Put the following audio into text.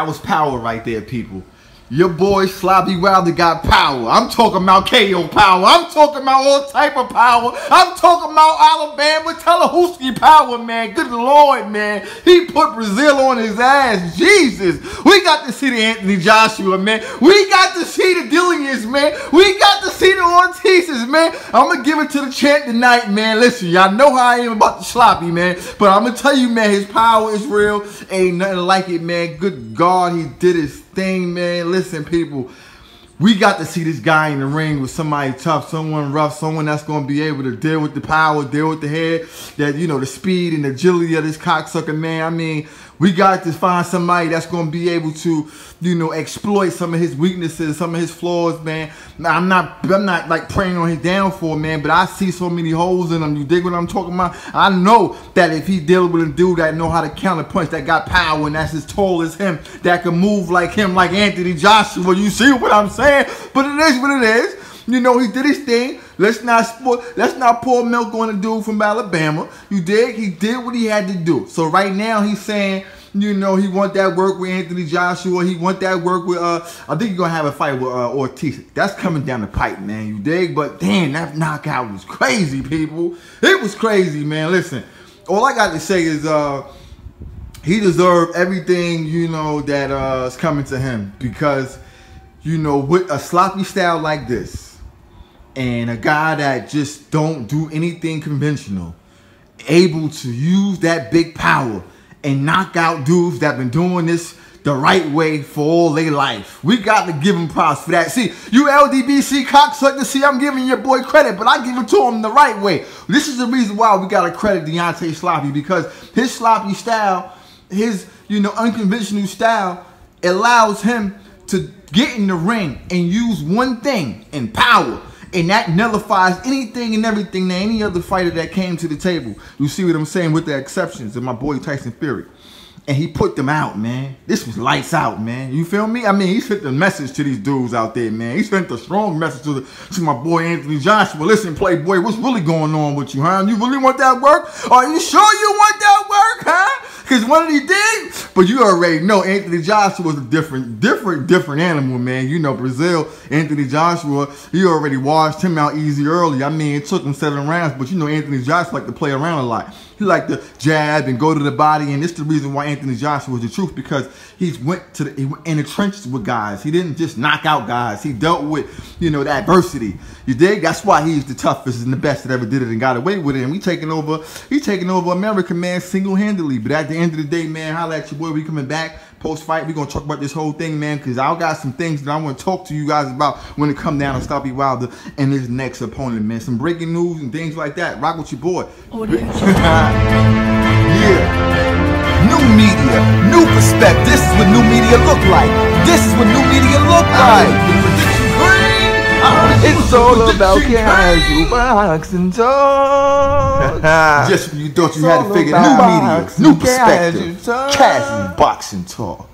That was power right there, people. Your boy Sloppy Wilder got power. I'm talking about KO power. I'm talking about all type of power. I'm talking about Alabama Tallahassee power, man. Good Lord, man. He put Breazeale on his ass. Jesus. We got to see the Anthony Joshua, man. We got to see the Dillians, man. We got to see the Ortizes, man. I'm going to give it to the champ tonight, man. Listen, y'all know how I am about the Sloppy, man. But I'm going to tell you, man, his power is real. Ain't nothing like it, man. Good God, he did his thing, man. Listen, people, we got to see this guy in the ring with somebody tough, someone rough, someone that's going to be able to deal with the power, deal with the head, that, you know, the speed and agility of this cocksucker, man. I mean, we got to find somebody that's going to be able to, you know, exploit some of his weaknesses, some of his flaws, man. I'm not, I'm not like praying on his downfall, man, but I see so many holes in him. You dig what I'm talking about? I know that if he deal with a dude that know how to counter punch, that got power and that's as tall as him, that can move like him, like Anthony Joshua. You see what I'm saying? But it is what it is. You know, he did his thing. Let's not spoil, let's not pour milk on a dude from Alabama. You dig? He did what he had to do. So right now he's saying, you know, he want that work with Anthony Joshua. He want that work with uh I think he's gonna have a fight with uh Ortiz. That's coming down the pipe, man. You dig? But damn, that knockout was crazy, people. It was crazy, man. Listen, all I got to say is uh he deserved everything, you know, that uh is coming to him because you know, with a sloppy style like this, and a guy that just don't do anything conventional, able to use that big power and knock out dudes that been doing this the right way for all their life. We got to give him props for that. See, you LDBC cocksucker, see, I'm giving your boy credit, but I give it to him the right way. This is the reason why we got to credit Deontay Sloppy because his sloppy style, his, you know, unconventional style allows him to get in the ring and use one thing in power. And that nullifies anything and everything that any other fighter that came to the table. You see what I'm saying with the exceptions of my boy Tyson Fury. And he put them out, man. This was lights out, man. You feel me? I mean, he sent the message to these dudes out there, man. He sent a strong message to the, to my boy Anthony Joshua. Listen, Playboy, what's really going on with you, huh? You really want that work? Are you sure you want that work, huh? Cause one of these things, but you already know Anthony Joshua was a different, different, different animal, man. You know Breazeale, Anthony Joshua, he already washed him out easy early. I mean, it took him seven rounds, but you know Anthony Joshua like to play around a lot. He like to jab and go to the body, and it's the reason why Anthony Joshua was the truth because he went to the he went in the trenches with guys. He didn't just knock out guys. He dealt with you know the adversity. You dig? That's why he's the toughest and the best that ever did it and got away with it. And we taking over. He taking over America, man, single handedly. But at the end of the day, man, holla at your boy. We coming back post fight. we gonna talk about this whole thing, man, because I got some things that I want to talk to you guys about when it come down to Sloppy Wilder and his next opponent, man. Some breaking news and things like that. Rock with your boy. yeah. New media, new perspective. This is what new media look like. This is what new media look like. All about casual boxing talk. Just when you thought you had to figure new media, new perspective, casual boxing talk.